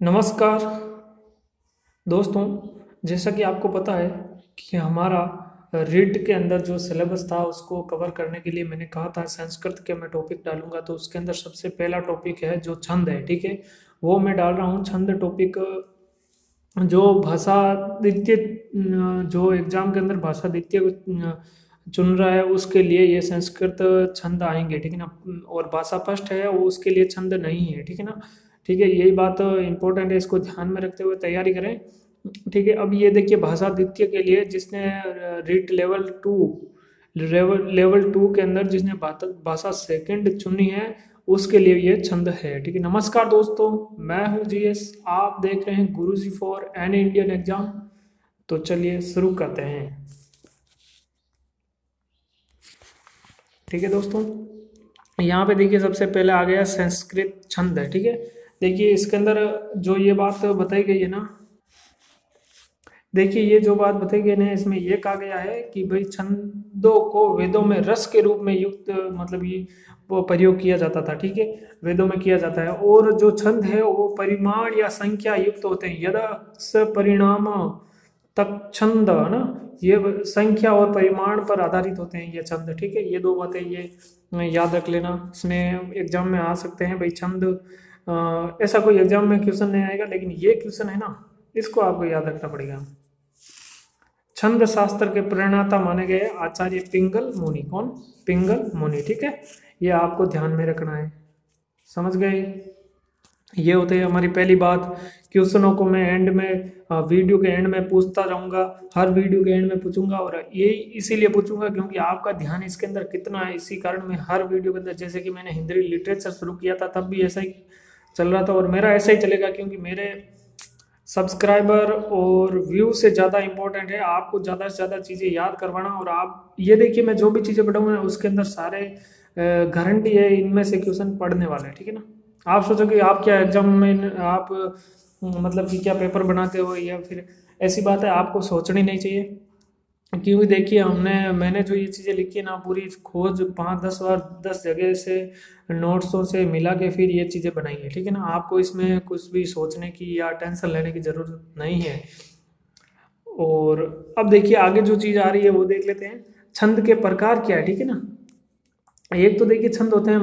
नमस्कार। दोस्तों, जैसा कि आपको पता है कि हमारा रीड के अंदर जो सिलेबस था, उसको कवर करने के लिए मैंने कहा था, संस्कृत के मैं टॉपिक डालूँगा तो उसके अंदर सबसे पहला टॉपिक है जो छंद है, ठीक है? वो मैं डाल रहा हूँ, छंद टॉपिक जो भाषा द्वितीय जो एग्ज़ाम के अंदर भाषा द्वितीय चुन रहा है, उसके लिए ये संस्कृत छंद आएँगे, ठीक है ना? और भाषा फ़र्स्ट है, वो उसके लिए छंद नहीं है, ठीक है ना? ठीक है, यही बात इंपॉर्टेंट है, इसको ध्यान में रखते हुए तैयारी करें। ठीक है, अब ये देखिए भाषा द्वितीय के लिए जिसने REET level two level level two के अंदर जिसने भाषा सेकंड चुनी है, उसके लिए ये छंद है। ठीक है, नमस्कार दोस्तों, मैं हूँ जीएस आप देख रहे हैं Guru ji for an Indian exam तो चलिए शुरू करते हैं। ठीक है दोस्तों, यहाँ पे देखिए सबसे पहले आ गया संस्कृत छंद है, ठीक है। देखिए, इसके अंदर जो ये बात बताई गई है ना, देखिए, ये जो बात बताई गई है इसमें ये कहा गया है कि भाई छंदों को वेदों में रस के रूप में युक्त मतलब ये वो प्रयोग किया जाता था, ठीक है? वेदों में किया जाता है। और जो छंद है, वो परिमाण या संख्या युक्त होते हैं। यदा परिणाम तक छंद, है ना? ये संख्या और परिमाण पर आधारित होते हैं ये छंद, ठीक है? ये दो बातें ये याद रख लेना। इसमें एग्ज़ाम में आ सकते हैं, भाई छंद ऐसा कोई एग्ज़ाम में क्वेश्चन नहीं आएगा, लेकिन ये क्वेश्चन है ना, इसको आपको याद रखना पड़ेगा। छंद शास्त्र के प्रणेता माने गए आचार्य पिंगल मुनि। कौन? पिंगल मुनि, ठीक है? ये आपको ध्यान में रखना है। समझ गए? ये होते हैं हमारी पहली बात क्वेश्चनों को मैं एंड में वीडियो के एंड में पूछता रहूँगा, हर वीडियो के एंड में पूछूँगा और ये इसीलिए पूछूँगा क्योंकि आपका ध्यान इसके अंदर कितना है। इसी कारण मैं हर वीडियो के अंदर, जैसे कि मैंने हिंदी लिटरेचर शुरू किया था, तब भी ऐसा ही चल रहा था और मेरा ऐसा ही चलेगा क्योंकि मेरे सब्सक्राइबर और व्यू से ज़्यादा इंपॉर्टेंट है। आपको ज़्यादा से ज़्यादा चीज़ें याद करवाना और आप, ये देखिए मैं जो भी चीज़ें पढ़ाऊँगा उसके अंदर सारे गारंटी है, इनमें से क्वेश्चन पढ़ने वाले हैं, ठीक है ना? आप सोचोगे आप क्या एग्ज़ाम में, आप मतलब कि क्या पेपर बनाते हो या फिर, ऐसी बात है, आपको सोचनी नहीं चाहिए। क्योंकि देखिए, हमने, मैंने जो ये चीज़ें लिखी है ना, पूरी खोज पाँच, दस बार, दस जगह से, नोट्सों से मिला के फिर ये चीज़ें बनाई है। ठीक है ना? आपको इसमें कुछ भी सोचने की या टेंशन लेने की ज़रूरत नहीं है। और अब देखिए, आगे जो चीज़ आ रही है वो देख लेते हैं। छंद के प्रकार क्या है? ठीक है ना? एक तो देखिए, छंद होते हैं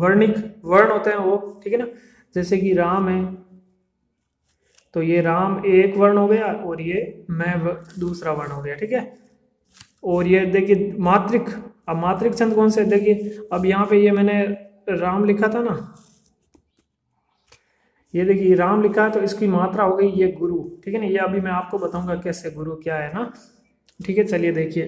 वर्णिक, वर्ण होते हैं वो। ठीक है ना? जैसे कि राम है तो ये राम एक वर्ण हो गया और ये मैं दूसरा वर्ण हो गया, ठीक है? और ये देखिए मात्रिक, अब मात्रिक छंद कौन से देखिए, अब यहाँ पे ये मैंने राम लिखा था ना। ये देखिए राम लिखा है तो इसकी मात्रा हो गई ये गुरु, ठीक है ना? ये अभी मैं आपको बताऊँगा कैसे गुरु क्या है ना? ठीक है, चलिए देखिए।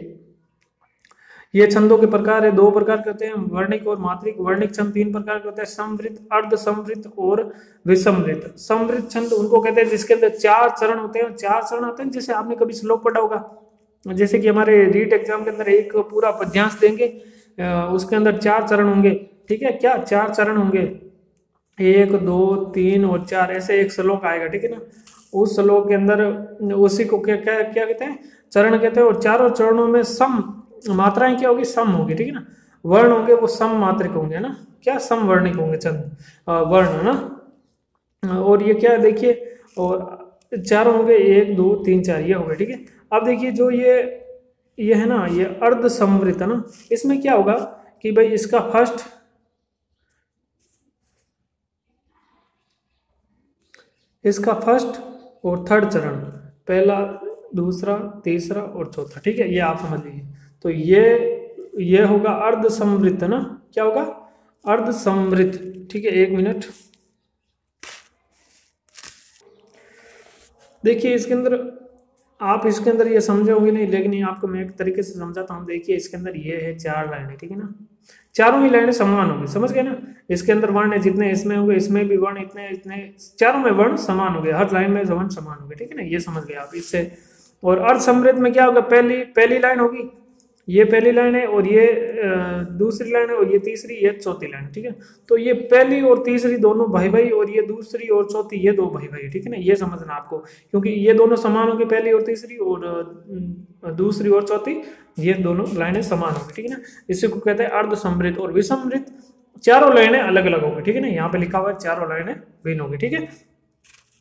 ये छंदों के प्रकार है, दो प्रकार के होते हैं, वर्णिक और मात्रिक। वर्णिक छंद तीन प्रकार के होते हैं समृद्ध अर्ध समृद्ध और विसमृत समृद्ध छंद उनको कहते हैं, जिसके अंदर चार चरण होते हैं। चार चरण होते हैं, जैसे आपने कभी श्लोक पढ़ा होगा। जैसे कि हमारे रीट एग्ज़ाम के अंदर एक पूरा पद्यांश देंगे उसके अंदर चार चरण होंगे। ठीक है, क्या चार चरण होंगे? एक, दो, तीन और चार, ऐसे एक श्लोक आएगा, ठीक है ना? उस श्लोक के अंदर उसी को क्या क्या क्या कहते हैं? चरण कहते हैं और चारों चरणों में सम मात्राएँ क्या होगी? सम होगी, ठीक है ना? वर्ण होंगे, वो सम मात्रिक होंगे ना? क्या सम वर्णिक होंगे? चंद। वर्ण, है ना? और ये क्या देखिए, और चार होंगे, एक, दो, तीन, चार, ये हो गए ठीक है? अब देखिए, जो ये ये है ना, ये अर्ध समृत है ना? इसमें क्या होगा कि भाई इसका फ़र्स्ट इसका फ़र्स्ट और थर्ड चरण, पहला, दूसरा, तीसरा और चौथा, ठीक है? ये आप समझ लीजिए। तो ये ये होगा अर्ध समृद्ध ना? क्या होगा? अर्ध समृद्ध ठीक है, एक मिनट। देखिए, इसके अंदर, आप इसके अंदर ये समझे होंगे नहीं, लेकिन आपको मैं एक तरीके से समझाता हूँ। देखिए, इसके अंदर ये है चार लाइनें, ठीक है ना? चारों ही लाइनें समान होंगी, समझ गए ना? इसके अंदर वर्ण है जितने इसमें होंगे, इसमें भी वर्ण, इतने इतने, चारों में वर्ण समान हो हर लाइन में वर्ण समान हो गए ठीक है ना? ये समझ गए आप इससे। और अर्ध समृद्ध में क्या होगा? पहली पहली लाइन होगी? ये पहली लाइन है और ये दूसरी लाइन है और ये तीसरी, ये चौथी लाइन, ठीक है? तो ये पहली और तीसरी दोनों भाई भाई और ये दूसरी और चौथी, ये दो भाई भाई ठीक है ना? ये समझना आपको, क्योंकि ये दोनों समान होंगे, पहली और तीसरी और दूसरी और चौथी, ये दोनों लाइनें समान होंगी, ठीक है ना? इसी को कहते हैं अर्ध समृद्ध और विसमृद्ध चारों लाइनें अलग अलग होंगी, ठीक है ना? यहाँ पे लिखा हुआ है चारों लाइनें भिन्न होगी, ठीक है?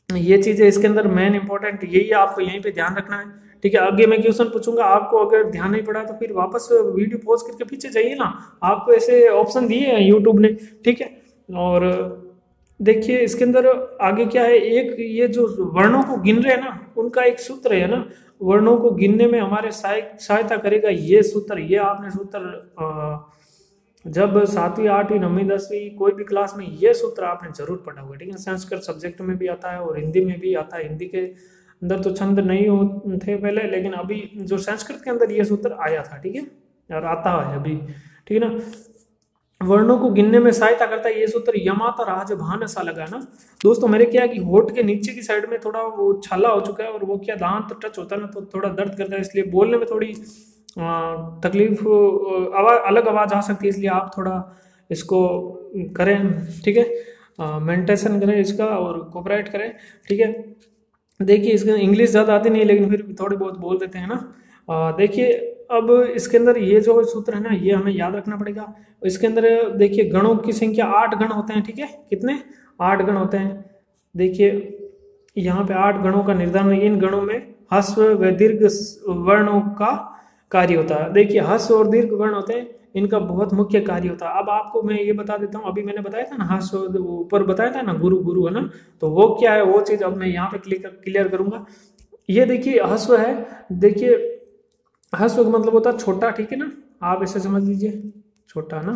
ये चीज़ें इसके अंदर मेन इंपॉर्टेंट यही आपको यहीं पे ध्यान रखना है। ठीक है, आगे मैं क्वेश्चन पूछूँगा, आपको अगर ध्यान नहीं पड़ा तो फिर वापस वीडियो पॉज करके पीछे जाइए ना। आपको ऐसे ऑप्शन दिए हैं यूट्यूब ने, ठीक है? और देखिए, इसके अंदर आगे क्या है, एक ये जो वर्णों को गिन रहे हैं ना, उनका एक सूत्र है ना, वर्णों को गिनने में हमारे सहायता करेगा ये सूत्र, ये आपने सूत्र जब सातवीं, आठवीं, नौवीं, दसवीं, कोई भी क्लास में ये सूत्र आपने ज़रूर पढ़ा होगा, ठीक है? संस्कृत सब्जेक्ट में भी आता है और हिंदी में भी आता है, हिंदी के अंदर तो छंद नहीं हो थे पहले, लेकिन अभी जो संस्कृत के अंदर ये सूत्र आया था, ठीक है? और आता है अभी, ठीक है ना? वर्णों को गिनने में सहायता करता है, ये सूत्र यमाता राज भान ऐसा लगा ना? दोस्तों मेरे क्या कि होठ के नीचे की साइड में थोड़ा वो छाला हो चुका है और वो क्या दांत टच होता है ना तो थोड़ा दर्द करता है, इसलिए बोलने में थोड़ी तकलीफ़ आवाज़ अलग आवाज़ आ सकती है, इसलिए आप थोड़ा इसको करें, ठीक है? मेंटेशन करें इसका और कोपरेट करें, ठीक है? देखिए, इसका इंग्लिश ज़्यादा आती नहीं, लेकिन फिर थोड़ी बहुत बोल देते हैं ना। देखिए, अब इसके अंदर ये जो सूत्र है ना, ये हमें याद रखना पड़ेगा। इसके अंदर, देखिए, गणों की संख्या आठ गण होते हैं, ठीक है? कितने? आठ गण होते हैं। देखिए, यहाँ पे आठ गणों का निर्धारण इन गणों में हस्व व दीर्घ वर्णों का कार्य होता है। देखिए हस्व और दीर्घ वर्ण होते हैं। इनका बहुत मुख्य कार्य होता। है अब आपको मैं ये बता देता हूँ, अभी मैंने बताया था ना हस्व ऊपर बताया था ना, गुरु गुरु है ना तो वो क्या है, वो चीज़ अब मैं यहाँ पे क्लिक, क्लियर करूँगा। ये देखिए हस्व है, देखिए हस्व का मतलब होता है छोटा, ठीक है ना, आप ऐसे समझ लीजिए, छोटा ना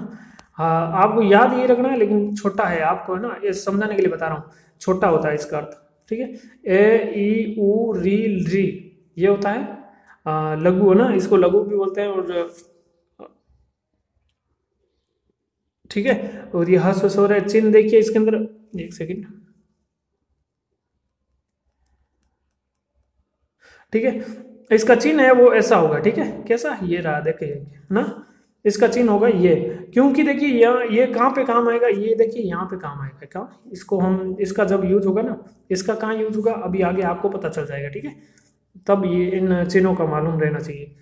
हाँ आपको याद ये रखना है, लेकिन छोटा है, आपको है ना, ये समझाने के लिए बता रहा हूँ, छोटा होता है इसका अर्थ, ठीक है, ए, ई, उ, री री, ये होता है लघु है ना, इसको लघु भी बोलते हैं, और ठीक है? और ये हस हो रहा है, चिन्ह देखिए इसके अंदर। एक सेकेंड ठीक है? इसका चिन्ह है वो ऐसा होगा, ठीक है? कैसा? ये रहा देखिए ना? इसका चिन्ह होगा ये। क्योंकि देखिए, यहाँ, ये कहाँ पे काम आएगा? ये देखिए, यहाँ पे काम आएगा, क्या? इसको हम, इसका जब यूज़ होगा ना, इसका कहाँ यूज़ होगा? अभी आगे आपको पता चल जाएगा, ठीक है? तब ये इन चिन्हों का मालूम रहना चाहिए।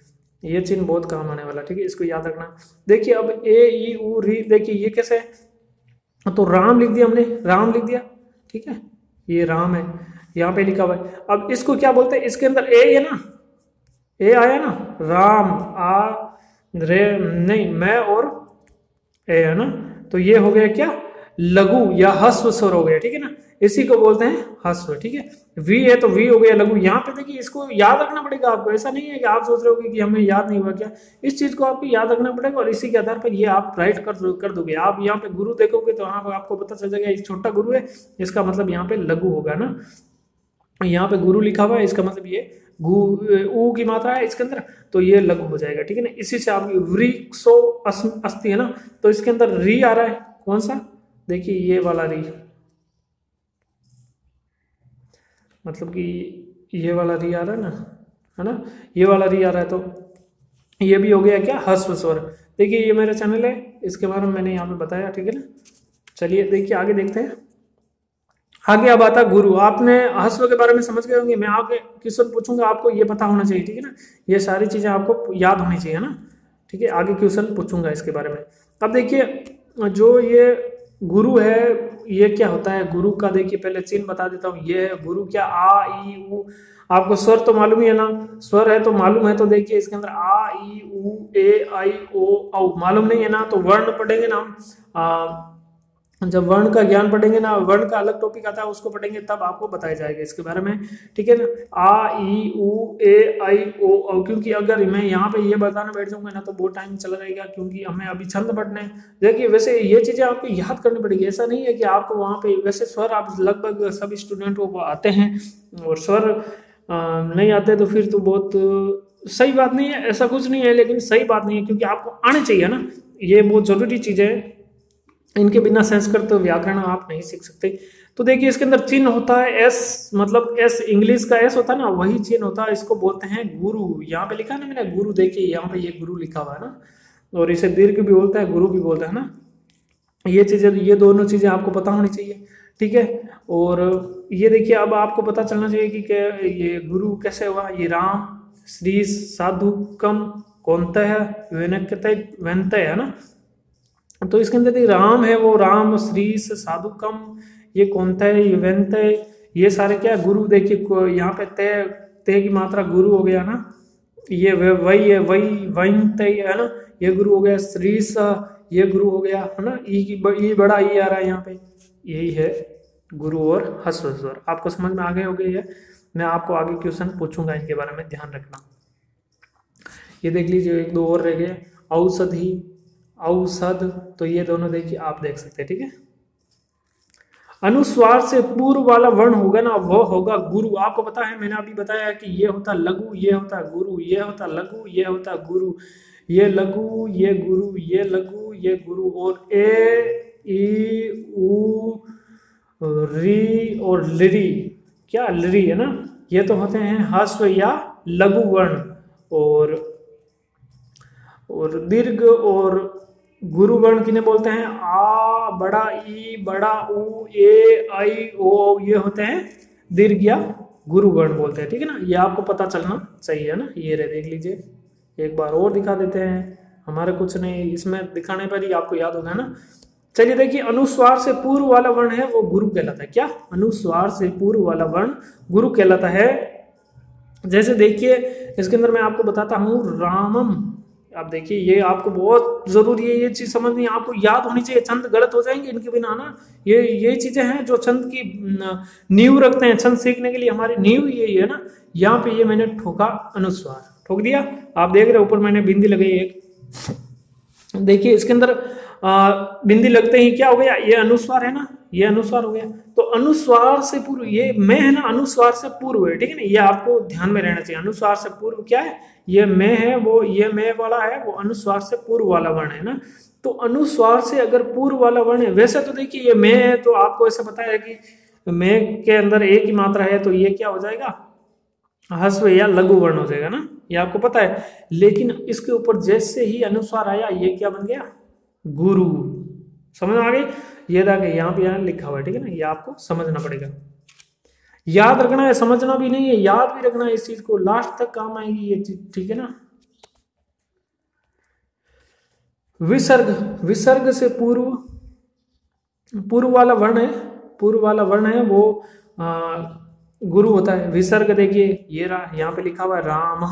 ये चिन्ह बहुत काम आने वाला ठीक है? इसको याद रखना। देखिए, अब ए, ई उ री, देखिए, ये कैसे है? तो राम लिख दिया हमने, राम लिख दिया, ठीक है? ये राम है, यहाँ पे लिखा हुआ है। अब इसको क्या बोलते हैं? इसके अंदर ए है ना? ए आया ना? राम, आ, रे, नहीं, मैं और ए है ना? तो ये हो गया क्या? लघु या हस्व स्वर हो गया, ठीक है ना? इसी को बोलते हैं हस्व, ठीक है? वी है तो वी हो गया लघु। यहाँ पे देखिए, इसको याद रखना पड़ेगा आपको। ऐसा नहीं है कि आप सोच रहे हो कि हमें याद नहीं हुआ क्या। इस चीज़ को आपको याद रखना पड़ेगा और इसी के आधार पर ये आप राइट कर कर दोगे। आप यहाँ पे गुरु देखोगे तो यहाँ पर आपको पता चल जाएगा छोटा गुरु है इसका मतलब यहाँ पे लघु होगा ना? यहाँ पे गुरु लिखा हुआ है, इसका मतलब ये गु ऊ की मात्रा है इसके अंदर तो ये लघु हो जाएगा, ठीक है ना? इसी से आपकी वृक्षो अस्थि है ना? तो इसके अंदर री आ रहा है। कौन सा? देखिए, ये वाला री। मतलब कि ये वाला री आ रहा है ना है ना? ये वाला री आ रहा है तो ये भी हो गया क्या? हस्व स्वर। देखिए, ये मेरा चैनल है, इसके बारे में मैंने यहाँ पे बताया, ठीक है ना? चलिए, देखिए, आगे देखते हैं। आगे अब आता गुरु। आपने हस्व के बारे में समझ गए होंगे, मैं आगे क्वेश्चन पूछूँगा, आपको ये पता होना चाहिए, ठीक है ना? ये सारी चीज़ें आपको याद होनी चाहिए ना? ठीक है, आगे क्वेश्चन पूछूँगा इसके बारे में। अब देखिए, जो ये गुरु है, ये क्या होता है? गुरु का देखिए, पहले चिन्ह बता देता हूँ। ये है गुरु क्या? आ, ई, उ। आपको स्वर तो मालूम ही है ना? स्वर है तो मालूम है तो देखिए, इसके अंदर आ, ई, उ, ए, आई, ओ, औ। मालूम नहीं है ना? तो वर्ण पढ़ेंगे ना हम। जब वर्ण का ज्ञान पढ़ेंगे ना, वर्ण का अलग टॉपिक आता है, उसको पढ़ेंगे, तब आपको बताया जाएगा इसके बारे में। ठीक है ना? आ, ई, उ, ए, आई, ओ, औ, क्योंकि अगर मैं यहाँ पे ये बताने बैठ जाऊँगा ना तो बहुत टाइम चला जाएगा, क्योंकि हमें अभी छंद पढ़ने देखिए, वैसे ये चीज़ें आपको याद करनी पड़ेगी। ऐसा नहीं है कि आपको वहाँ पे, वैसे स्वर आप लगभग सब स्टूडेंट को आते हैं, और स्वर नहीं आते तो फिर तो बहुत सही बात नहीं है, ऐसा कुछ नहीं है, लेकिन सही बात नहीं है, क्योंकि आपको आने चाहिए ना। ये बहुत ज़रूरी चीज़ है। इनके बिना संस्कृत व्याकरण आप नहीं सीख सकते। तो देखिए, इसके अंदर चिन्ह होता है एस मतलब एस, इंग्लिश का एस होता है ना, वही चिन्ह होता है, इसको बोलते हैं गुरु। यहाँ पे लिखा है ना मैंने, गुरु, देखिए, यहाँ पे ये गुरु लिखा हुआ है ना, और इसे दीर्घ भी बोलता है, गुरु भी बोलता है ना। ये चीज़ें, ये दोनों चीज़ें आपको पता होनी चाहिए, ठीक है? और ये देखिए, अब आपको पता चलना चाहिए कि क्या ये गुरु कैसे हुआ? ये राम, श्री, साधु, कम, कौनता है वेनक है ना? तो इसके अंदर राम है, वो राम, श्री साधु कम, ये कौन है ये वेंत ये सारे क्या गुरु, देखिए यहाँ पे तय तय की मात्रा गुरु हो गया ना? ये वही है, वही तय, है ना? ये गुरु हो गया, श्री ये गुरु हो गया, है ना? ई की ई बड़ा ई आ रहा है यहाँ पे। यही है गुरु और हस्व आपको समझ में आ गए हो गई है मैं आपको आगे क्वेश्चन पूछूँगा इनके बारे में, ध्यान रखना। ये देख लीजिए, एक दो और रह गए। औषधि औषध तो ये दोनों देखिए आप देख सकते हैं, ठीक है? अनुस्वार से पूर्व वाला वर्ण होगा ना, वह होगा गुरु। आपको पता है, मैंने अभी बताया कि ये होता लघु, ये होता गुरु, ये होता लघु, ये होता गुरु। ये लघु, ये गुरु, ये लघु, ये गुरु, और ए, ई, उ, री, और लिरी। क्या लिरी है ना? ये तो होते हैं हस्व या लघु वर्ण, और और दीर्घ और गुरु वर्ण किन्हें बोलते हैं? आ, बड़ा, ई, बड़ा, उ, ए, आई, ओ ये होते हैं। दीर्घ या गुरु वर्ण बोलते हैं, ठीक है ना? ये आपको पता चलना चाहिए ना? ये रहे, देख लीजिए। एक बार और दिखा देते हैं। हमारे कुछ नहीं, इसमें दिखाने पर ही आपको याद होगा ना? चलिए देखिए, अनुस्वार से पूर्व वाला वर्ण है, वो गुरु कहलाता है। क्या? अनुस्वार से पूर्व वाला वर्ण गुरु कहलाता है। जैसे देखिए, इसके अंदर मैं आपको बताता हूँ, रामम। आप देखिए, ये आपको बहुत ज़रूरी है, ये चीज़ समझनी आपको याद होनी चाहिए, छंद गलत हो जाएँगे इनके बिना ना। ये ये चीज़ें हैं जो छंद की नींव रखते हैं छंद सीखने के लिए। हमारी नींव यही है ना, यहाँ पे ये मैंने ठोका अनुस्वार। ठोक दिया? आप देख रहे ऊपर मैंने बिंदी लगाई एक। देखिए, इसके अंदर बिंदी लगते ही क्या हो गया? ये अनुस्वार है ना, ये अनुस्वार हो गया। तो अनुस्वार से पूर्व, ये मैं है ना, अनुस्वार से पूर्व है, ठीक है ना? ये आपको ध्यान में रहना चाहिए। अनुस्वार से पूर्व क्या है? ये मैं है, वो ये मैं वाला है, वो अनुस्वार से पूर्व वाला वर्ण है ना। तो अनुस्वार से अगर पूर्व वाला वर्ण है, वैसे तो देखिए ये मैं है तो आपको ऐसा है कि मैं के अंदर एक ही मात्रा है तो ये क्या हो जाएगा? हस्व या लघु वर्ण हो जाएगा ना, ये आपको पता है। लेकिन इसके ऊपर जैसे ही अनुस्वार आया, ये क्या बन गया? गुरु। समझ में आ गई? ये देखिए, यहाँ पे यहाँ लिखा हुआ है, ठीक है ना? ये आपको समझना पड़ेगा। याद रखना है समझना भी नहीं है याद भी रखना है इस चीज़ को। लास्ट तक काम आएगी ये चीज़ ठीक है ना? विसर्ग विसर्ग से पूर्व पूर्व वाला वर्ण है पूर्व वाला वर्ण है वो आ, गुरु होता है। विसर्ग देखिए ये रहा यहाँ पे लिखा हुआ है राम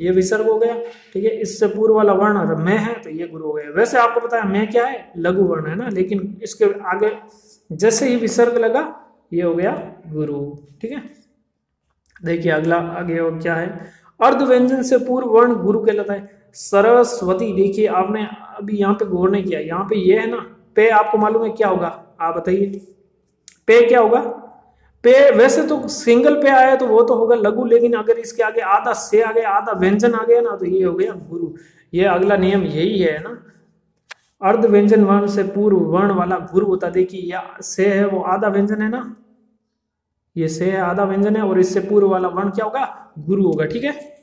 ये विसर्ग हो गया ठीक है? इससे पूर्व वाला वर्ण मैं है तो ये गुरु हो गया। वैसे आपको पता है मैं क्या है? लघु वर्ण है ना लेकिन इसके आगे जैसे ही विसर्ग लगा ये हो गया गुरु, ठीक है? देखिए अगला आगे और क्या है? अर्ध व्यंजन से पूर्व वर्ण गुरु कहलाता है। सरस्वती, देखिए आपने अभी यहाँ पे गौर नहीं किया, यहाँ पे ये है ना, पे आपको मालूम है क्या होगा? आप बताइए। पे क्या होगा? पे वैसे तो सिंगल पे आया तो वो तो होगा लघु, लेकिन अगर इसके आगे आधा से आ गया आधा व्यंजन आ गया ना तो ये हो गया गुरु। ये अगला नियम यही है ना। अर्ध व्यंजन वर्ण से पूर्व वर्ण वाला गुरु होता, देखिए या से है वो आधा व्यंजन है ना ये से आधा व्यंजन है और इससे पूर्व वाला वर्ण क्या होगा? गुरु होगा, ठीक है?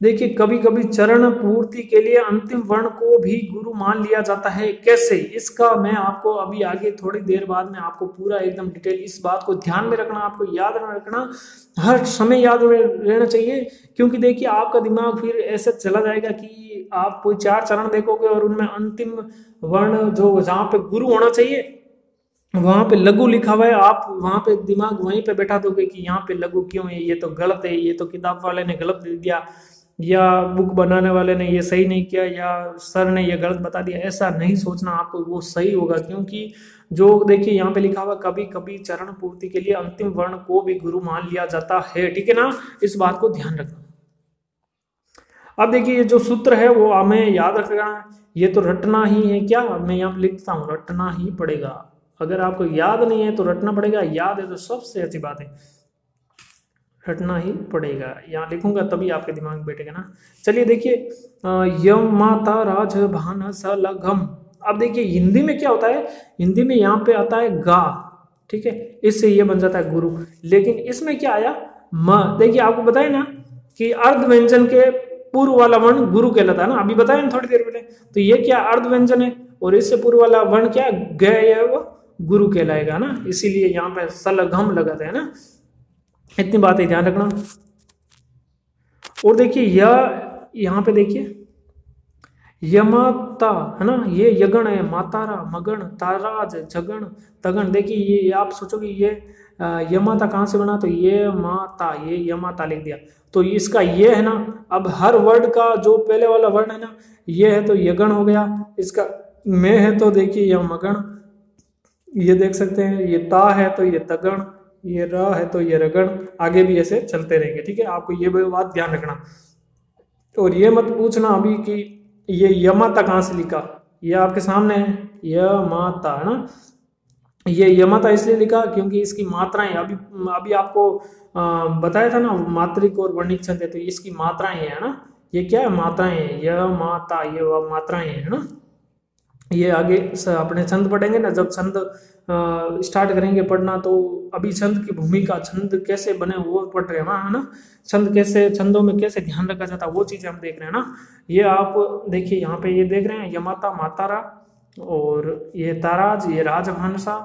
देखिए कभी कभी चरण पूर्ति के लिए अंतिम वर्ण को भी गुरु मान लिया जाता है। कैसे? इसका मैं आपको अभी आगे थोड़ी देर बाद में आपको पूरा एकदम डिटेल इस बात को ध्यान में रखना, आपको याद रखना। हर समय याद में रहना चाहिए, क्योंकि देखिए, आपका दिमाग फिर ऐसे चला जाएगा कि आप कोई चार चरण देखोगे और उनमें अंतिम वर्ण जो जहाँ पे गुरु होना चाहिए वहाँ पे लघु लिखा हुआ है, आप वहाँ पे दिमाग वहीं पे बैठा दोगे कि यहाँ पे लघु क्यों है, ये तो गलत है, ये तो किताब वाले ने गलत दे दिया, या बुक बनाने वाले ने ये सही नहीं किया, या सर ने ये गलत बता दिया, ऐसा नहीं सोचना आपको, वो सही होगा, क्योंकि जो देखिए यहाँ पे लिखा हुआ कभी कभी चरण पूर्ति के लिए अंतिम वर्ण को भी गुरु मान लिया जाता है, ठीक है ना? इस बात को ध्यान रखना। अब देखिए ये जो सूत्र है, वो हमें याद रखना, ये तो रटना ही है, क्या? मैं यहाँ लिखता हूँ, रटना ही पड़ेगा। अगर आपको याद नहीं है तो रटना पड़ेगा, याद है तो सबसे अच्छी बात है। रटना ही पड़ेगा। यहाँ लिखूँगा तभी आपके दिमाग में बैठेगा ना। चलिए देखिए यम माता राज भान सलघम अब देखिए, हिंदी में क्या होता है? हिंदी में यहाँ पे आता है गा, ठीक है? इससे ये बन जाता है गुरु। लेकिन इसमें क्या आया? म। देखिए, आपको बताए ना कि अर्ध व्यंजन के पूर्व वाला वर्ण गुरु कहलाता है ना। अभी बताया ना थोड़ी देर पहले। तो ये क्या अर्ध व्यंजन है? और इससे पूर्व वाला वर्ण क्या गय वो गुरु कहलाएगा ना? इसीलिए यहाँ पे सलघम लगाते हैं ना? इतनी बात ध्यान रखना। और देखिए यह यहाँ पे देखिए, यमाता है ना? ये यगण है, मातारा, मगण, ताराज जगण तगण। देखिए, ये आप सोचोगे, ये यमाता कहाँ से बना? तो ये माता, ये यमाता लिख दिया। तो इसका ये है ना? अब हर वर्ड का जो पहले वाला वर्ड है ना, ये है तो यगण हो गया। इसका मैं है तो देखिए यह मगण ये देख सकते हैं, ये ता है तो ये तगण, ये र है तो ये रगण, आगे भी ऐसे चलते रहेंगे, ठीक है? आपको ये बात ध्यान रखना। और ये मत पूछना अभी कि ये यमाता कहाँ से लिखा? ये आपके सामने है। यमाता, है ना? ये यमाता इसलिए लिखा क्योंकि इसकी मात्राएँ, अभी अभी आपको बताया था ना, मात्रिक और वर्णिक छंद है तो इसकी मात्राएँ है ना? ये क्या है? मात्राएँ है। माता ये मात्राएँ है ना? ये आगे अपने छंद पढ़ेंगे ना, जब छंद स्टार्ट करेंगे पढ़ना तो अभी छंद की भूमिका, छंद कैसे बने वो पढ़ रहे हैं ना, है ना? छंद कैसे, छंदों में कैसे ध्यान रखा जाता वो चीज़ हम देख रहे हैं ना? ये आप देखिए, यहाँ पे ये देख रहे हैं, यमाता मातारा और ये ताराज, ये राजभानसा,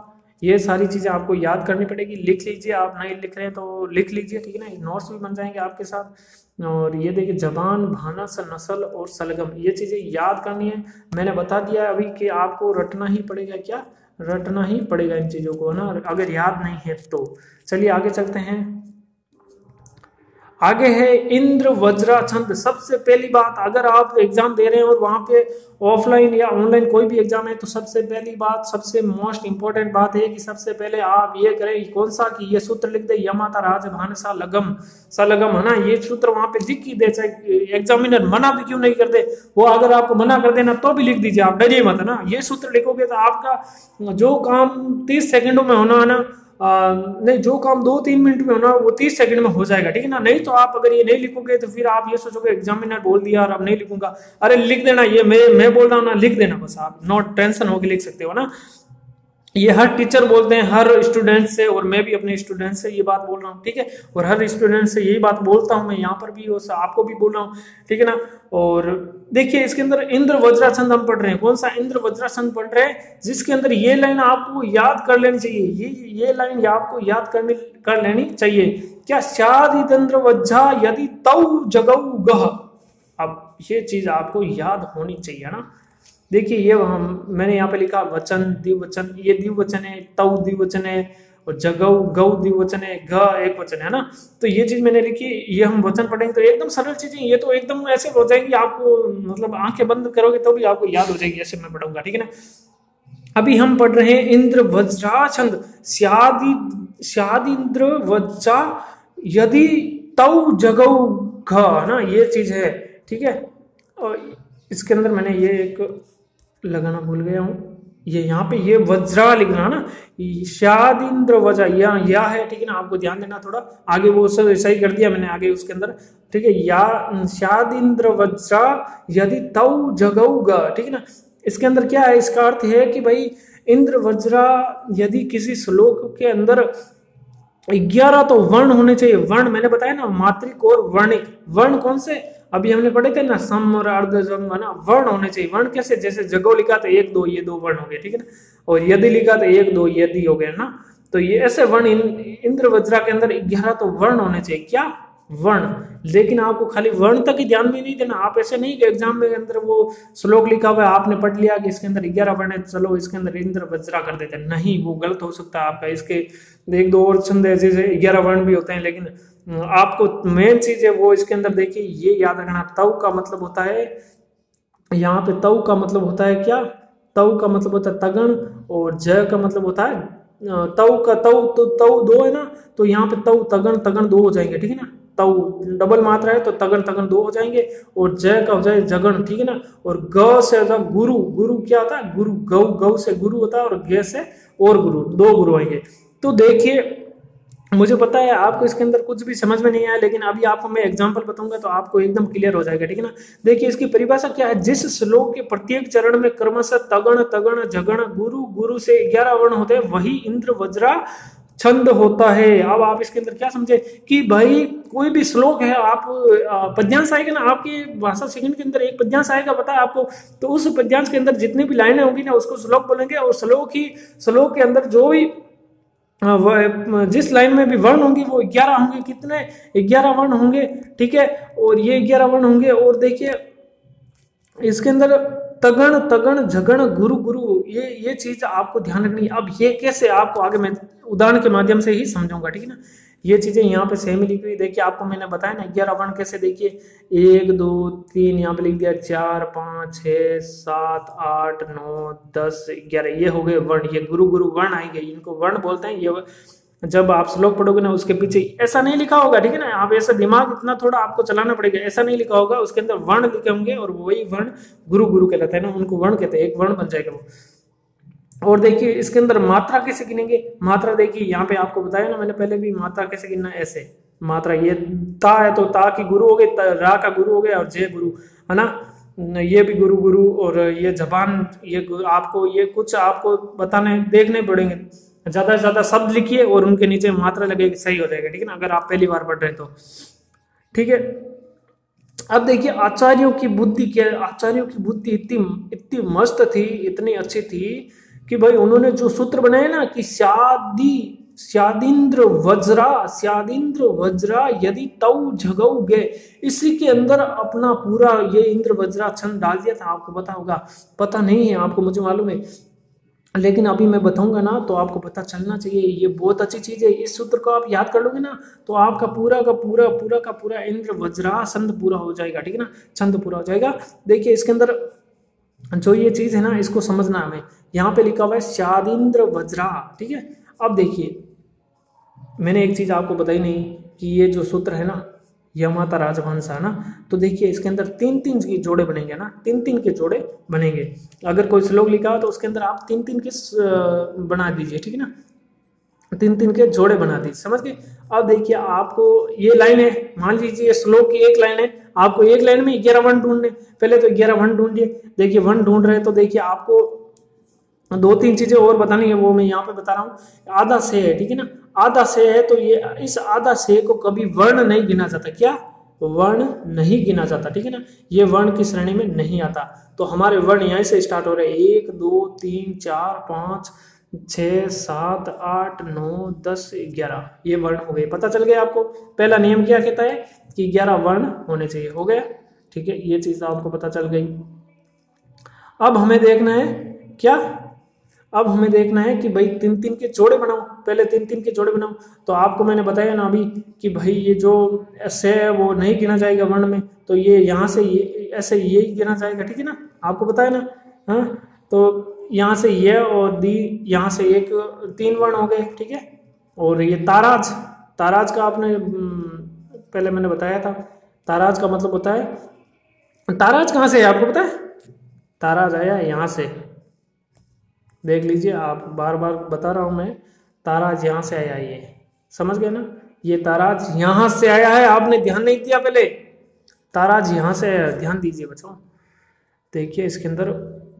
ये सारी चीज़ें आपको याद करनी पड़ेगी। लिख लीजिए, आप नहीं लिख रहे हैं तो लिख लीजिए, ठीक है ना? नोट्स भी बन जाएँगे आपके साथ। और ये देखिए, जबान भानस नसल और सलगम, ये चीज़ें याद करनी है। मैंने बता दिया अभी कि आपको रटना ही पड़ेगा क्या? रटना ही पड़ेगा इन चीज़ों को, है ना? अगर याद नहीं है तो। चलिए आगे चलते हैं। आगे है इंद्र वज्रा छंद। सबसे पहली बात, अगर आप एग्ज़ाम दे रहे हैं और वहाँ पे ऑफलाइन या ऑनलाइन कोई भी एग्ज़ाम है तो सबसे पहली बात, सबसे मोस्ट इंपॉर्टेंट बात है कि सबसे पहले आप ये करें कौन सा कि ये सूत्र लिख दे, यमाता राज भानसा लगम सलगम है ना? ये सूत्र वहाँ पे लिख ही दे एग्जामिनर मना भी क्यों नहीं करते वो अगर आपको मना कर देना तो भी लिख दीजिए, आप डरिए मत ना? ये सूत्र लिखोगे तो आपका जो काम तीस सेकेंडों में होना, है ना? नहीं, जो काम दो तीन मिनट में होना, वो तीस सेकंड में हो जाएगा, ठीक है ना? नहीं तो आप अगर ये नहीं लिखोगे तो फिर आप ये सोचोगे, एग्जामिनर बोल दिया और अब नहीं लिखूँगा। अरे, लिख देना ये, मैं मैं बोल रहा हूँ ना, लिख देना बस आप, नॉट, टेंशन होकर लिख सकते हो ना? ये हर टीचर बोलते हैं, हर स्टूडेंट से, और मैं भी अपने स्टूडेंट से ये बात बोल रहा हूँ, ठीक है? और हर स्टूडेंट से यही बात बोलता हूँ मैं, यहाँ पर भी और आपको भी बोल रहा हूँ, ठीक है ना? और देखिए, इसके अंदर इंद्र वज्रासन हम पढ़ रहे हैं। कौन सा इंद्र वज्रासन पढ़ रहे हैं? जिसके अंदर ये लाइन आपको याद कर लेनी चाहिए, ये ये लाइन आपको याद करनी, कर लेनी चाहिए। क्या शाद इंद्र वज्जा यदि तव जगऊ गह? अब ये चीज़ आपको याद होनी चाहिए ना? देखिए, ये हम मैंने यहाँ पे लिखा, वचन, द्विवचन, ये द्विवचन है तव द्विवचन है, और जगव गौ द्विवचन है, ग एक वचन है ना? तो ये चीज़ मैंने लिखी, ये हम वचन पढ़ेंगे तो एकदम सरल चीज़ें, ये तो एकदम ऐसे हो जाएगी, आपको मतलब आँखें बंद करोगे तो भी आपको याद हो जाएगी, ऐसे मैं पढ़ूँगा, ठीक है ना? अभी हम पढ़ रहे हैं इंद्र वज्रा छंद श्यादि श्यादिंद्र वज्रा यदि तव जगव घ ना? ये चीज़ है, ठीक है? और इसके अंदर मैंने ये एक लगाना भूल गया हूँ। ये यहाँ पे ये वज्रा लिखना ना शाद इंद्र वजा या या है, ठीक है ना, आपको ध्यान देना थोड़ा। आगे वो सब सही कर दिया मैंने आगे उसके अंदर। ठीक है, या शाद इंद्र वज्रा, यदि तव जगऊ ठीक है ना। इसके अंदर क्या है, इसका अर्थ है कि भाई, इंद्र वज्रा यदि किसी श्लोक के अंदर ग्यारह तो वर्ण होने चाहिए। वर्ण, मैंने बताया ना मात्रिक और वर्णिक। वर्ण कौन से? अभी हमने पढ़े थे ना, सम और अर्ध ना? वर्ण होने चाहिए। वर्ण कैसे? जैसे जगो लिखा तो एक दो, ये दो वर्ण हो गए, ठीक है ना? और यदि लिखा तो एक दो, यदि हो गए ना? तो ये ऐसे वर्ण इन, इंद्र वज्रा के अंदर ग्यारह तो वर्ण होने चाहिए। क्या? वर्ण। लेकिन आपको खाली वर्ण तक ही ध्यान भी नहीं देना। आप ऐसे नहीं कि एग्ज़ाम में अंदर वो श्लोक लिखा हुआ है, आपने पढ़ लिया कि इसके अंदर ग्यारह वर्ण है, चलो इसके अंदर इंद्र वज्रा कर देते नहीं, वो गलत हो सकता है आपका। इसके एक दो और छंद ऐसे, ग्यारह वर्ण भी होते हैं, लेकिन आपको मेन चीज़ है वो इसके अंदर देखिए, ये याद रखना, तव का मतलब होता है, यहाँ पे तव का मतलब होता है क्या? तव का मतलब होता है तगण और जय का मतलब होता है तव का तव तो तव दो है ना तो यहाँ पे तव तगण तगण दो हो जाएँगे, ठीक है ना? तव डबल मात्रा है तो तगन तगन दो हो जाएँगे और जय का हो जाए जगन, ठीक है ना? और ग से होता गुरु गुरु क्या होता है? गुरु, गौ गौ से गुरु होता है और गे से और गुरु, दो गुरु आएँगे। तो देखिए मुझे पता है, आपको इसके अंदर कुछ भी समझ में नहीं आया, लेकिन अभी आपको मैं एग्जांपल बताऊँगा तो आपको एकदम क्लियर हो जाएगा, ठीक है ना? देखिए, इसकी परिभाषा क्या है? जिस श्लोक के प्रत्येक चरण में क्रमशः तगण तगण, जगण, गुरु गुरु से ग्यारह वर्ण होते हैं, वही इंद्र, वज्रा, छंद होता है। अब आप इसके अंदर क्या समझे कि भाई, कोई भी श्लोक है, आप पद्यांश आएगा ना, आपकी भाषा सेकंड के अंदर एक पद्यांश आएगा, पता है आपको? तो उस पद्यांश के अंदर जितनी भी लाइनें होंगी ना, उसको श्लोक बोलेंगे और श्लोक ही, श्लोक के अंदर जो भी जिस लाइन में भी वर्ण होंगे, वो ग्यारह होंगे, कितने? ग्यारह वर्ण होंगे, ठीक है? और ये ग्यारह वर्ण होंगे, और देखिए, इसके अंदर तगण तगण, झगण, गुरु गुरु, ये ये चीज़ आपको ध्यान रखनी अब ये कैसे आपको आगे मैं उदाहरण के माध्यम से ही समझाऊँगा, ठीक है ना? ये चीज़ें यहाँ पे सेम लिखी हुई। देखिए, आपको मैंने बताया ना ग्यारह वर्ण कैसे देखिए? एक, दो, तीन, यहाँ पे लिख दिया, चार, पाँच, छ, सात, आठ, नौ, दस, ग्यारह, ये हो गए वर्ण। ये गुरु गुरु वर्ण आएँगे इनको वर्ण बोलते हैं। ये जब आप श्लोक पढ़ोगे ना, उसके पीछे ऐसा नहीं लिखा होगा, ठीक है ना? आप ऐसा दिमाग इतना थोड़ा आपको चलाना पड़ेगा, ऐसा नहीं लिखा होगा। उसके अंदर वर्ण लिखे होंगे और वही वर्ण गुरु गुरु कहलाते हैं ना, उनको वर्ण कहते हैं। एक वर्ण बन जाएगा वो। और देखिए, इसके अंदर मात्रा कैसे गिनेंगे? मात्रा देखिए, यहाँ पे आपको बताया ना मैंने पहले भी, मात्रा कैसे गिनना ऐसे, मात्रा, ये ता है तो ता की गुरु हो गए रा का गुरु हो गया और जय गुरु, है ना? ये भी गुरु गुरु और ये जबान, ये आपको, ये कुछ आपको बताने, देखने पड़ेंगे। ज़्यादा से ज़्यादा शब्द लिखिए और उनके नीचे मात्रा लगेगी सही हो जाएगा, ठीक है ना? अगर आप पहली बार पढ़ रहे हैं तो ठीक है? अब देखिए, आचार्यों की बुद्धि क्या, आचार्यों की बुद्धि इतनी इतनी मस्त थी, इतनी अच्छी थी कि भाई उन्होंने जो सूत्र बनाए ना कि शादी श्यादिंद्र वज्रा श्यादिंद्र वज्रा यदि तव झगऊ गए इसी के अंदर अपना पूरा ये इंद्र वज्रा छंद डाल दिया था। आपको पता होगा, पता नहीं है, आपको मुझे मालूम है। लेकिन अभी मैं बताऊँगा ना तो आपको पता चलना चाहिए, ये बहुत अच्छी चीज़ है। इस सूत्र को आप याद कर लोगे ना तो आपका पूरा का पूरा पूरा का पूरा इंद्र वज्रा छंद पूरा हो जाएगा, ठीक है ना? छंद पूरा हो जाएगा। देखिए, इसके अंदर जो ये चीज़ है ना, इसको समझना हमें। यहाँ पे लिखा हुआ है, शादिंद्र वज्रा। ठीक है? अब देखिए, मैंने एक चीज़ आपको बताई नहीं कि ये जो सूत्र है ना, यह माता राजवंश है ना तो देखिए, इसके अंदर तीन तीन के जोड़े बनेंगे ना तीन तीन के जोड़े बनेंगे। अगर कोई श्लोक लिखा हो तो उसके अंदर आप तीन तीन के बना दीजिए, ठीक है ना? तीन तीन के जोड़े बना दीजिए, समझ गए? अब देखिए, आपको ये लाइन है, मान लीजिए श्लोक की एक लाइन है आपको एक लाइन में ग्यारह वन ढूँढने, पहले तो ग्यारह वन ढूंढिए, देखिए वन ढूंढ रहे तो देखिए आपको दो तीन चीज़ें और बतानी है, वो मैं यहाँ पे बता रहा हूँ। आधा से है, ठीक है ना? आधा से है तो ये, इस आधा से को कभी वर्ण नहीं गिना जाता। क्या? वर्ण नहीं गिना जाता, ठीक है ना? ये वर्ण की श्रेणी में नहीं आता। तो हमारे वर्ण यहीं से स्टार्ट हो रहे हैं। एक, दो, तीन, चार, पाँच छ सात, आठ, नौ, दस, ग्यारह। ये वर्ण हो गए। पता चल गया आपको? पहला नियम क्या कहता है? कि ग्यारह वर्ण होने चाहिए। हो गया? ठीक है, ये चीज़ आपको पता चल गई। अब हमें देखना है क्या? अब हमें देखना है कि भाई तीन तीन के जोड़े बनाओ, पहले तीन तीन के जोड़े बनाओ। तो आपको मैंने बताया ना अभी कि भाई ये जो ऐसे है, वो नहीं गिना जाएगा वर्ण में तो ये यहाँ से ये ऐसे ये ही गिना जाएगा, ठीक है ना? आपको बताया ना? हाँ? तो यहाँ से ये और दी, यहाँ से एक, तीन वर्ण हो गए, ठीक है? और ये ताराज ताराज का आपने पहले मैंने बताया था। ताराज का मतलब होता है, ताराज कहाँ से है आपको पता है? ताराज आया यहाँ से। देख लीजिए, आप बार बार बता रहा हूँ मैं, ताराज यहाँ से आया ये। समझ गए ना? ये ताराज यहाँ से आया है, आपने ध्यान नहीं दिया पहले। ताराज यहाँ से आया ध्यान दीजिए बच्चों। देखिए, इसके अंदर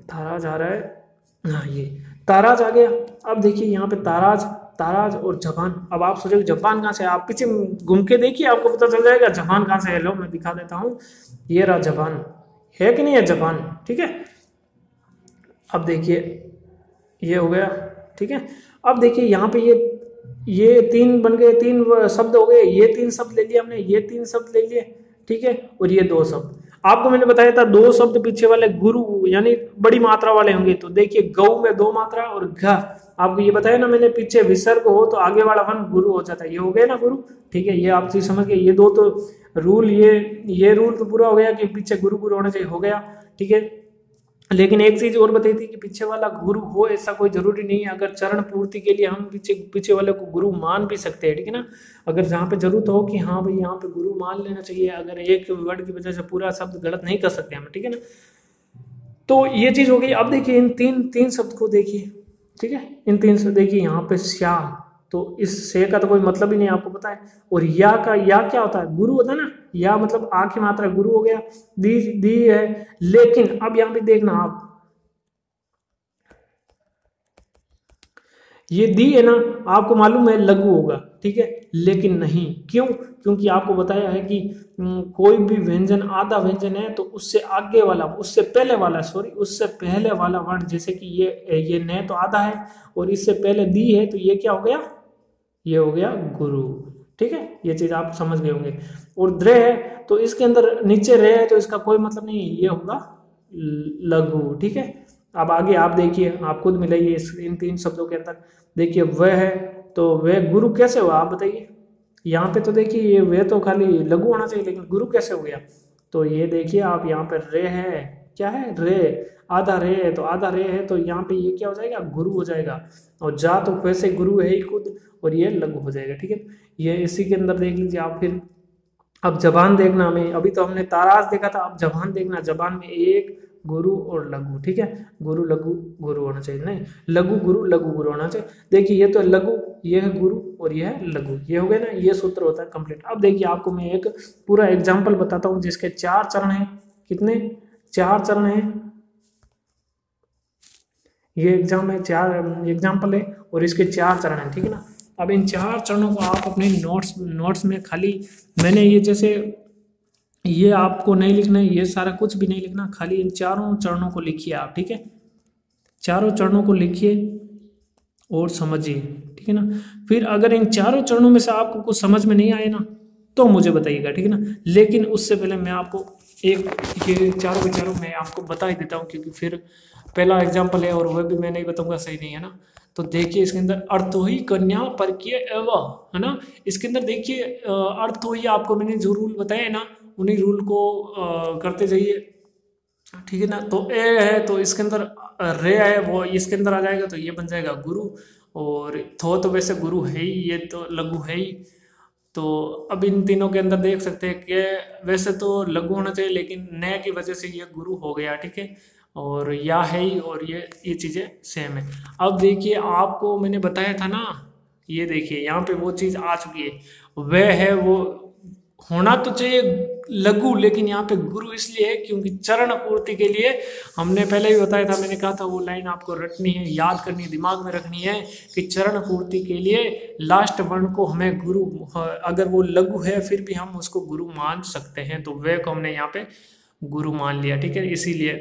ताराज आ रहा है। हाँ ये ताराज आ गया। अब देखिए, यहाँ पे ताराज ताराज और जापान अब आप सोचोगे जापान कहाँ से आप पीछे घूम के देखिए, आपको पता चल जाएगा जापान कहाँ से है? लो, मैं दिखा देता हूँ। ये रहा जापान है कि नहीं है जापान ठीक है? अब देखिए, ये हो गया। ठीक है? अब देखिए, यहाँ पे ये ये तीन बन गए, तीन शब्द हो गए। ये तीन शब्द ले लिए हमने, ये तीन शब्द ले लिए। ठीक है? और ये दो शब्द। आपको मैंने बताया था, दो शब्द पीछे वाले गुरु, यानी बड़ी मात्रा वाले होंगे। तो देखिए, गौ में दो मात्रा और घ। आपको ये बताया ना, मैंने पीछे विसर्ग हो तो आगे वाला वन गुरु हो जाता है। ये हो गया ना गुरु? ठीक है, ये आप चीज़ समझ गए। ये दो तो रूल ये ये रूल तो पूरा हो गया कि पीछे गुरु गुरु होना चाहिए, हो गया। ठीक है? लेकिन एक चीज़ और बताई थी कि पीछे वाला गुरु हो, ऐसा कोई ज़रूरी नहीं है। अगर चरण पूर्ति के लिए हम पीछे पीछे वाले को गुरु मान भी सकते हैं, ठीक है ना? अगर जहाँ पे ज़रूरत हो कि हाँ भाई, यहाँ पे गुरु मान लेना चाहिए, अगर एक वर्ड की वजह से पूरा शब्द गलत नहीं कर सकते हम, ठीक है ना? तो ये चीज़ हो गई। अब देखिए इन तीन तीन शब्द को देखिए। ठीक है? इन तीन से देखिए यहाँ पे श्या तो इस से का तो कोई मतलब ही नहीं आपको पता है? और या का, या क्या होता है? गुरु होता है ना? या मतलब आ की मात्रा गुरु हो गया, दी दी है। लेकिन अब यहाँ पे देखना आप ये दी है ना, आपको मालूम है, लघु होगा, ठीक है? लेकिन नहीं। क्यों? क्योंकि आपको बताया है कि कोई भी व्यंजन, आधा व्यंजन है तो उससे आगे वाला, उससे पहले वाला सॉरी उससे पहले वाला वर्ण, जैसे कि ये ये न तो आधा है, और इससे पहले दी है तो ये क्या हो गया? ये हो गया गुरु, ठीक है? ये चीज़ आप समझ गए होंगे। और द्र है तो इसके अंदर नीचे रह है तो इसका कोई मतलब नहीं है, ये होगा लघु, ठीक है? अब आगे आप देखिए, आप खुद मिलाइए इस, इन तीन शब्दों के अंदर। देखिए, वह है तो वह गुरु कैसे हुआ, आप बताइए। यहाँ पे तो देखिए, ये वह तो खाली लघु होना चाहिए, लेकिन गुरु कैसे हो गया? तो ये देखिए, आप यहाँ पर रे है, क्या है? रे, आधा रे है तो आधा रे है तो यहाँ पे ये क्या हो जाएगा? गुरु हो जाएगा। और जा तो वैसे गुरु है ही खुद, और ये लघु हो जाएगा, ठीक है? ये इसी के अंदर देख लीजिए आप फिर। अब जबान देखना हमें, अभी तो हमने ताराज देखा था, अब जबान देखना, जबान में एक गुरु और लघु, ठीक है? गुरु, लघु, गुरु होना चाहिए, नहीं? लघु, गुरु लघु, गुरु होना चाहिए। देखिए, ये तो लघु, ये है गुरु और ये है लघु, ये हो गया ना? ये सूत्र होता है कंप्लीट अब देखिए, आपको मैं एक पूरा एग्ज़ाम्पल बताता हूँ, जिसके चार चरण हैं। कितने? चार चरण हैं। ये एग्ज़ाम है, चार एग्ज़ाम्पल है और इसके चार चरण हैं, ठीक है ना? अब इन चार चरणों को आप अपने नोट्स नोट्स में खाली, मैंने ये जैसे ये आपको नहीं लिखना है, ये सारा कुछ भी नहीं लिखना, खाली इन चारों चरणों को लिखिए आप, ठीक है? चारों चरणों को लिखिए और समझिए, ठीक है ना? फिर अगर इन चारों चरणों में से आपको कुछ समझ में नहीं आए ना तो मुझे बताइएगा, ठीक है ना? लेकिन उससे पहले मैं आपको एक, ये चारों के चारों मैं आपको बता ही देता हूँ, क्योंकि फिर पहला एग्ज़ाम्पल है और वह भी मैं नहीं बताऊँगा, सही नहीं है ना? तो देखिए इसके अंदर अर्थ ही कन्या पर है ना? इसके अंदर देखिए अर्थ ही आपको मैंने जो रूल बताया ना उन्हीं रूल को करते जाइए। ठीक है ना? तो ए है तो इसके अंदर रे है वो इसके अंदर आ जाएगा तो ये बन जाएगा गुरु। और थो तो वैसे गुरु है ही, ये तो लघु है ही। तो अब इन तीनों के अंदर देख सकते हैं कि वैसे तो लघु होना चाहिए, लेकिन नए की वजह से ये गुरु हो गया, ठीक है? और या है ही, और ये ये चीज़ें सेम है। अब देखिए, आपको मैंने बताया था ना, ये देखिए, यहाँ पे वो चीज़ आ चुकी है। वह है, वो होना तो चाहिए लघु, लेकिन यहाँ पे गुरु इसलिए है क्योंकि चरण पूर्ति के लिए हमने पहले भी बताया था, मैंने कहा था वो लाइन आपको रटनी है, याद करनी है, दिमाग में रखनी है कि चरण पूर्ति के लिए लास्ट वर्ण को हमें गुरु, अगर वो लघु है, फिर भी हम उसको गुरु मान सकते हैं। तो वे को हमने यहाँ पे गुरु मान लिया, ठीक है? इसीलिए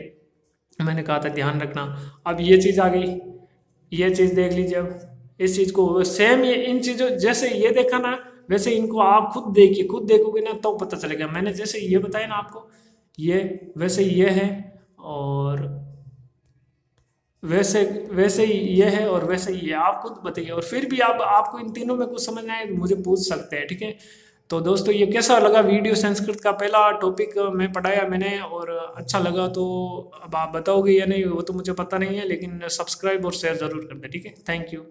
मैंने कहा था ध्यान रखना। अब ये चीज़ आ गई। ये चीज़ देख लीजिए अब। इस चीज़ को सेम ये इन चीज़ों, जैसे ये देखा ना वैसे इनको आप खुद देखिए, खुद देखोगे ना तो पता चलेगा। मैंने जैसे ये बताया ना आपको, ये वैसे ये है और वैसे वैसे ही ये है और वैसे ही ये। आप खुद बताइए और फिर भी आप, आपको इन तीनों में कुछ समझ आए, मुझे पूछ सकते हैं, ठीक है? तो दोस्तों, ये कैसा लगा वीडियो संस्कृत का पहला टॉपिक मैं पढ़ाया मैंने और अच्छा लगा तो अब आप बताओगे या नहीं, वो तो मुझे पता नहीं है, लेकिन सब्सक्राइब और शेयर ज़रूर कर दें ठीक है? Thank you